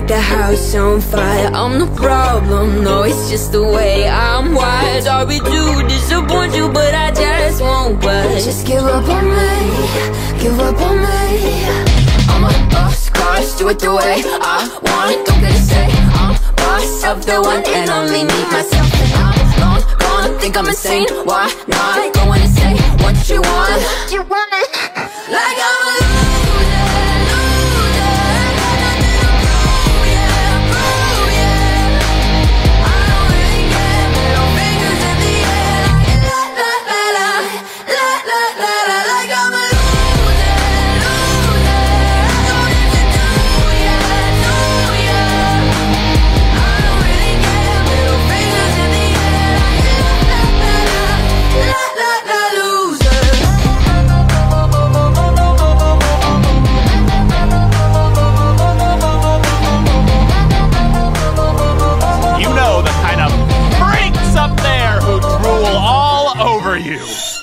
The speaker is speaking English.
like the house on fire. I'm the problem, no, it's just the way I'm wired. Sorry to disappoint you, but I just won't budge. Just give up on me, give up on me. I'm a boss, cars, do it the way I want. Don't get to say I'm boss of the one and only me, myself. And I'm gone, gone, think I'm insane. Why not, go in over you.